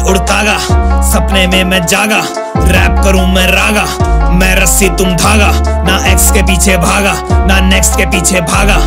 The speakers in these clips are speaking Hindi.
उड़तागा, सपने में मैं जागा, रैप करूँ मैं रागा, मैं रस्सी तुम धागा, ना एक्स के पीछे भागा, ना नेक्स्ट के पीछे भागा,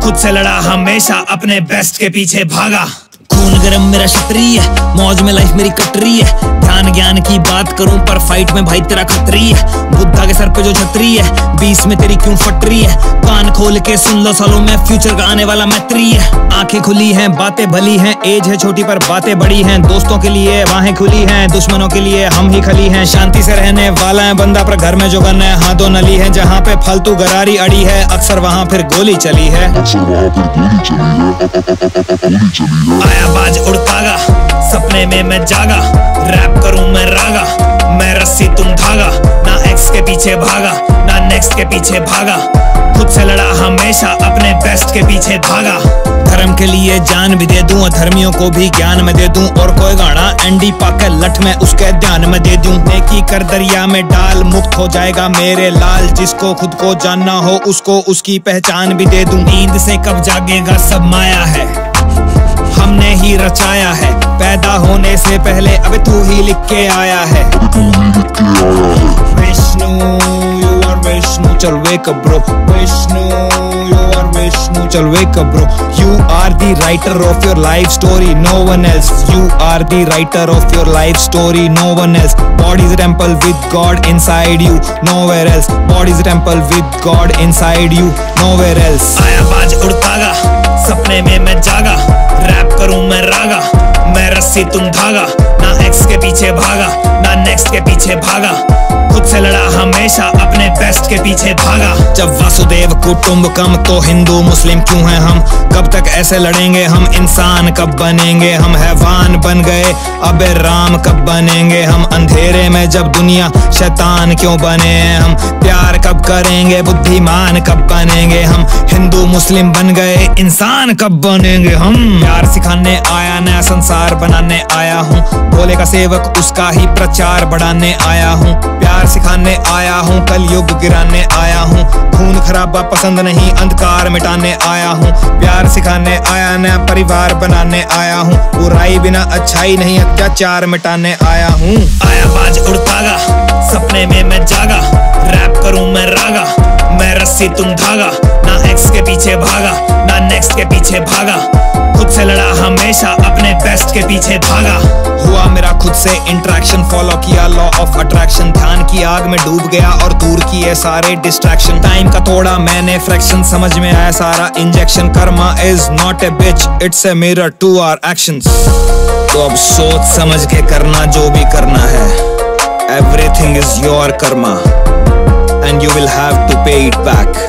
खुद से लड़ा हमेशा, अपने बेस्ट के पीछे भागा। खून गरम मेरा क्षत्रिय है, मौज में लाइफ मेरी कटरी है ध्यान ज्ञान की बात करूँ पर फाइट में भाई तेरा खतरी है। बुद्धा के सर पे जो छतरी है बीस में तेरी क्यों फटरी है? कान खोल के सुन लो सालों में फ्यूचर का आने वाला मैत्री है। आँखें खुली हैं बातें भली हैं एज है छोटी पर बातें बड़ी हैं। दोस्तों के लिए बाहें खुली हैं दुश्मनों के लिए हम ही खली हैं। शांति से रहने वाला है बंदा पर घर में जो गन है हाथों नली है। जहाँ पे फालतू गरारी अड़ी है अक्सर वहाँ फिर गोली चली है। आया बाज उड़तागा सपने में मैं जागा। रैप करूँ मैं रागा? मैं रस्सी तुम धागा। ना एक्स के पीछे भागा, ना नेक्स्ट के पीछे भागा। खुद से लड़ा हमेशा, अपने बेस्ट के पीछे भागा। धर्म के लिए जान भी दे दूँ धर्मियों को भी ज्ञान में दे दूँ। और कोई गाना एंडी पाके लठ में उसके ध्यान में दे दूँ। नेकी कर दरिया में डाल मुक्त हो जाएगा मेरे लाल। जिसको खुद को जानना हो, उसको उसकी पहचान भी दे दूँ। नींद से कब जागेगा, सब माया है। हमने ही रचाया है। पैदा होने से पहले अब तू ही लिख के आया है। विष्णु यू आर विष्णु, चल wake up bro Vishnu you are Vishnu, चल wake up bro you are the writer of your life story no one else you are the writer of your life story no one else body is temple with god inside you nowhere else body is temple with god inside you nowhere else आया बाज उड़तागा सपने में मैं जागा। रस्सी तुम भागा। ना एक्स के पीछे भागा, ना नेक्स्ट के पीछे भागा। खुद से लड़ा हमेशा, अपने बेस्ट के पीछे भागा। जब वासुदेव कुटुंबकम तो हिंदू मुस्लिम क्यों हैं हम? कब तक ऐसे लड़ेंगे हम इंसान, कब बनेंगे हम हैवान बन गए। अबे राम कब बनेंगे हम अंधेरे में जब दुनिया शैतान क्यों बने हैं हम? प्यार कब करेंगे, बुद्धिमान कब बनेंगे हम? हिंदू, मुस्लिम बन गए, इंसान कब बनेंगे हम? प्यार सिखाने आया, नया संसार बनाने आया हूँ। भोले का सेवक उसका ही प्रचार बढ़ाने आया हूँ। प्यार सिखाने आया हूँ कल युग गिराने आया हूँ। खराबा पसंद नहीं, अंधकार मिटाने आया हूँ। प्यार सिखाने आया, नया परिवार बनाने आया हूँ। बुराई बिना अच्छाई नहीं, अत्याचार मिटाने आया हूँ। आया बाज उड़तागा, सपने में मैं जागा, रैप करूँ मैं रागा, मैं रस्सी तुम धागा, ना एक्स के पीछे भागा, ना नेक्स्ट के पीछे भागा। खुद से लड़ा हमेशा, अपने बेस्ट के पीछे भागा। खुद से इंट्रैक्शन फॉलो किया लॉ ऑफ़ अट्रैक्शन ध्यान की आग में डूब गया और दूर किए सारे डिस्ट्रैक्शन टाइम का तोड़ा मैंने फ्रैक्शन समझ में आया, सारा injection karma is not a bitch it's a mirror to our actions तो अब सोच समझ के करना जो भी करना है, everything is your karma, and you will have to pay it back.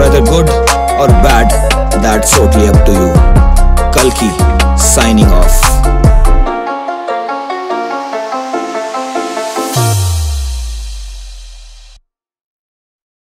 Whether good or bad, that's totally up to you. Kalki, signing off.